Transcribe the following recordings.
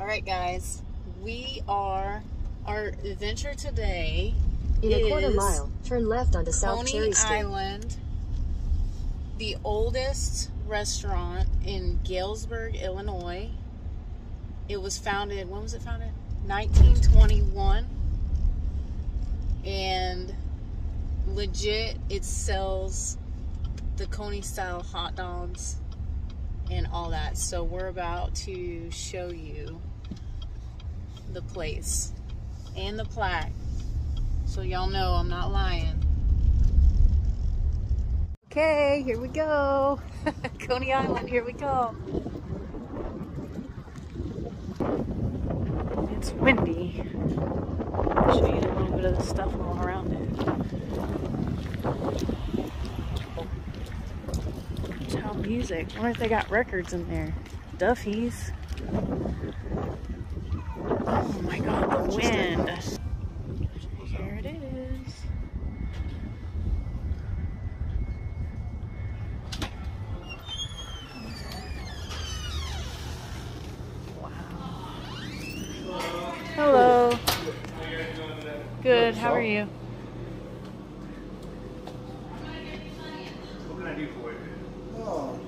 All right, guys. We are our adventure today In a quarter mile, turn left onto South Coney Cherry Street. Island, the oldest restaurant in Galesburg, Illinois. It was founded, when was it founded? 1921. And legit, it sells the Coney style hot dogs and all that. So we're about to show you the place and the plaque. So y'all know I'm not lying. Okay, here we go. Coney Island, here we go. It's windy. I'll show you a little bit of the stuff all around it. Child music. I wonder if they got records in there. Duffy's. Oh my god, the wind. Here it is. Wow. Hello. Good. How are you? What can I do for you? Oh,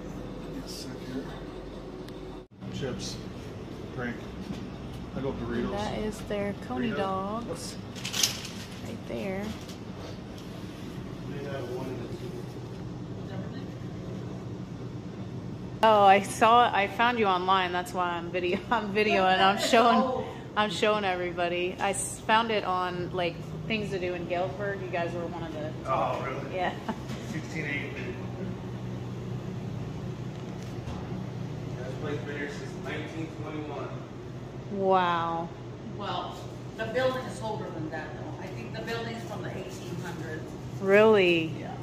get sick here. Chips, drink. I go Doritos. That is their Coney dogs. Right there. They have one and a two. Oh, I saw it. I found you online. That's why I'm video. I'm videoing. I'm showing. I'm showing everybody. I found it on like things to do in Galesburg. You guys were one of the. Oh, really? Yeah. 16 8. This been here since 1921. Wow. Well, the building is older than that though. I think the building is from the eighteen hundreds. Really. Yeah.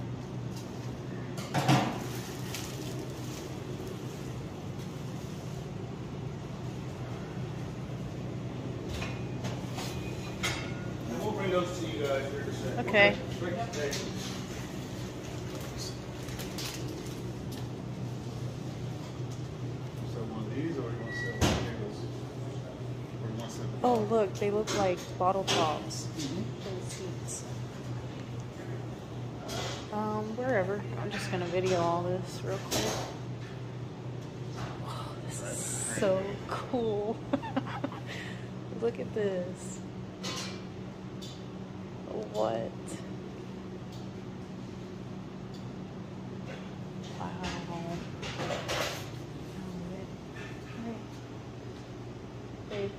And we'll bring those to you guys here in a second. Okay. Quick, hey. Sell one of these, or you want to sell one of those? Or you want to sell Oh, look. They look like bottle tops. The seats. Um, wherever. I'm just gonna video all this real quick. Wow, this is so cool. Look at this. What? Wow. Babe.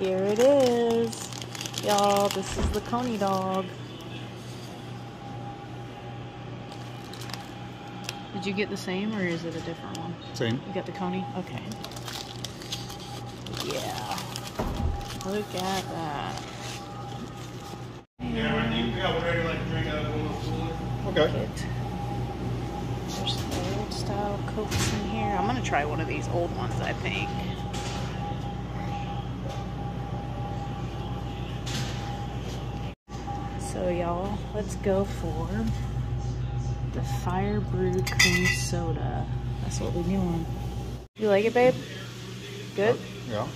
Here it is. Y'all, this is the Coney dog. Did you get the same or is it a different one? Same. You got the Coney? Okay. Yeah. Look at that. Yeah, right, you got whatever you like to drink out of one of those coolers. Okay. There's the old style cokes in here. I'm gonna try one of these old ones, I think. So y'all, let's go for the fire brewed cream soda. That's what we're doing. You like it, babe? Good? Yeah.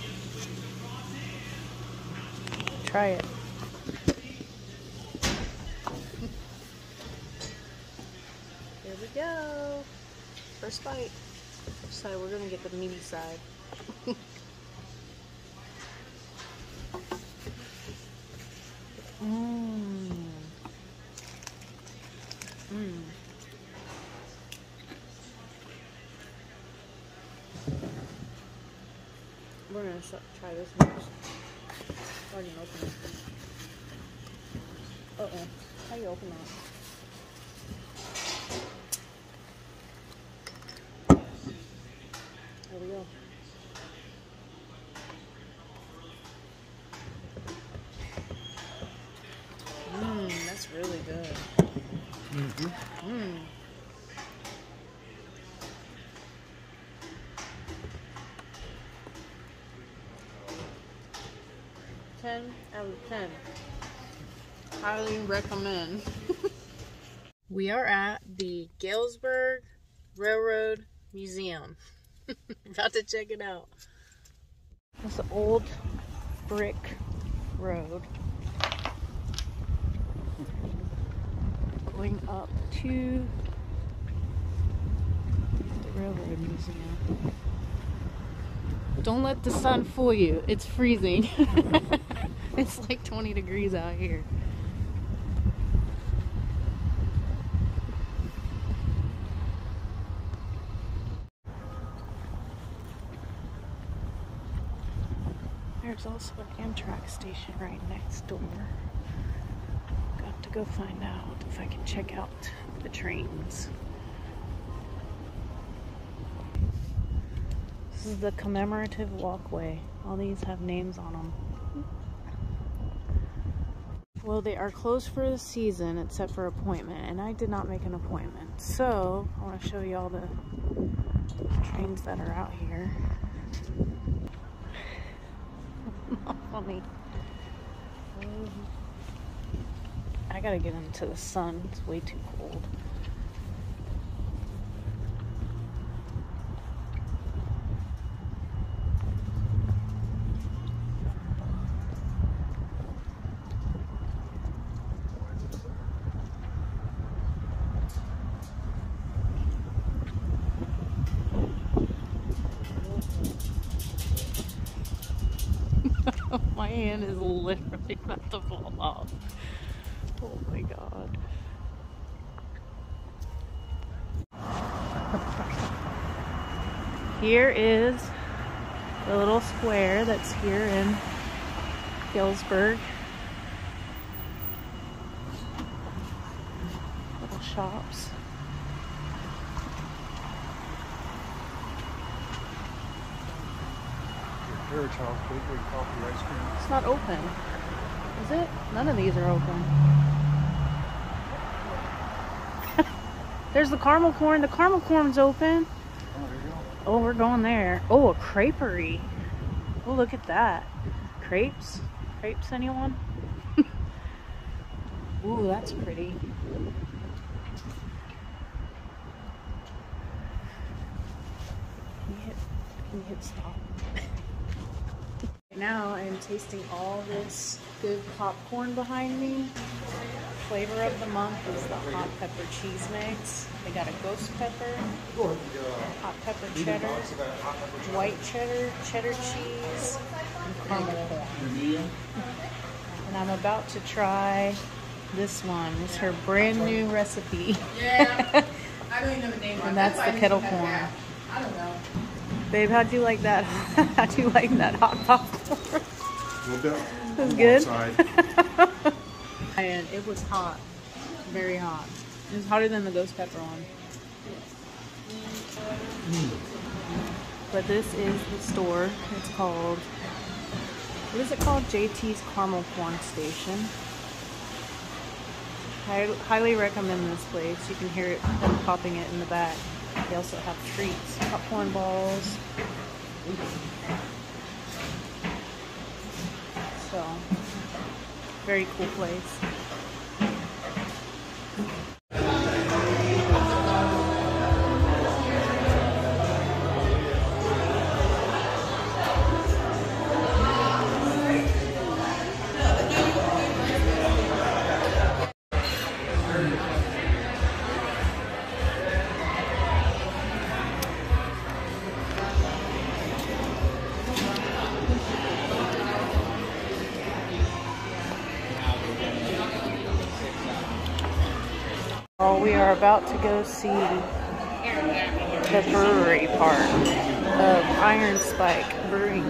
Try it. Here we go. First bite. So we're gonna get the meaty side. Mmm. Try this first. Already open it. Uh oh. How you open that? Mm. 10 out of 10. Highly recommend. we are at the Galesburg Railroad Museum. About to check it out. It's an old brick road going up to the Railroad Museum. Don't let the sun fool you. It's freezing. it's like 20 degrees out here. There's also an Amtrak station right next door. Got to go find out if I can check out the trains. This is the commemorative walkway. All these have names on them. Well, they are closed for the season except for appointment, and I did not make an appointment. So, I want to show you all the trains that are out here. not. I gotta get into the sun. It's way too cold. My hand is literally about to fall off. Oh my god. Here is the little square that's here in Galesburg. Little shops. Fairchild Bakery coffee ice cream. It's not open. Is it? None of these are open. There's the caramel corn. The caramel corn's open. Oh. Oh, we're going there. Oh, a creperie. Oh, look at that. Crepes? Crepes, anyone? Ooh, that's pretty. Can you hit, can you hit stop? Now I'm tasting all this good popcorn behind me. Flavor of the month is the hot pepper cheese mix. They got a ghost pepper, hot pepper cheddar, white cheddar, cheddar cheese, and caramel corn. And I'm about to try this one. It's her brand new recipe. Yeah. I don't even know the name of it. And that's the kettle corn. I don't know. Babe, how'd you like that? how'd you like that hot popcorn? A little bit. Good. Outside. And it was hot. Very hot. It was hotter than the ghost pepper one. Hmm. But this is the store. It's called, what is it called? JT's Caramel Corn Station. I highly recommend this place. You can hear it them popping it in the back. They also have treats, popcorn balls. So, very cool place. We are about to go see the brewery part of Iron Spike Brewing.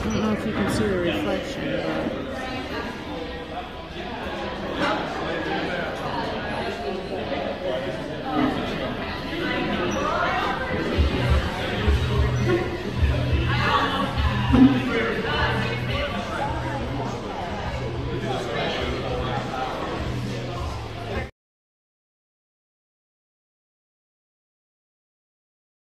I don't know if you can see the reflection,